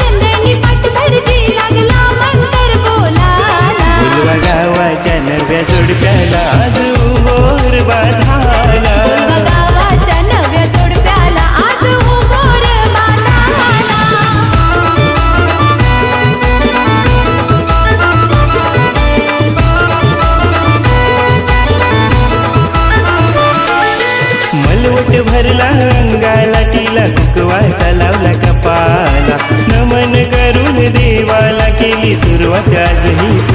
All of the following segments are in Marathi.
चंद्रनी पाठ भडजी लागला मंतर बोलाला फुलवा गावाच्या नव्या जोडप्याला धरला अंगाला तिला कुकवायचा लावला कपाला. नमन करून देवाला केली सुरुवात आजही.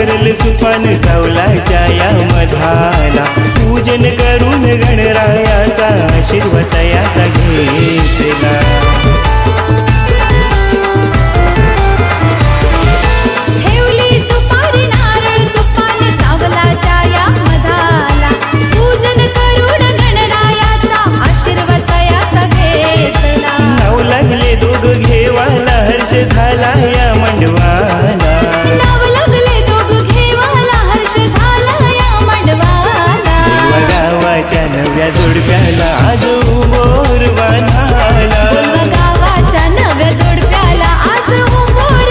सुपारी नारळ सुपान सावलाच्या या मधाला. पूजन करून गणरायाचा आशीर्वाद याचा घेतला. नव्या जोडप्याला आज उमोर बांधाला गावाच्या नव्या जोडप्याला आज मोर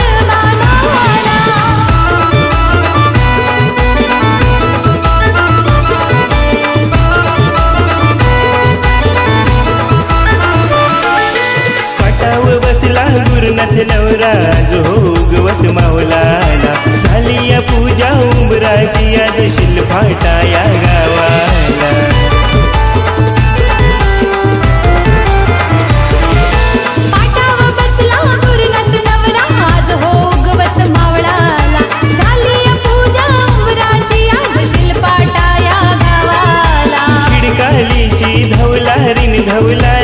पटाव बसला गुरुनाथ नवरा जोगवत मावलाला. झाली पूजा उमराची आज शिल्पाटाया will I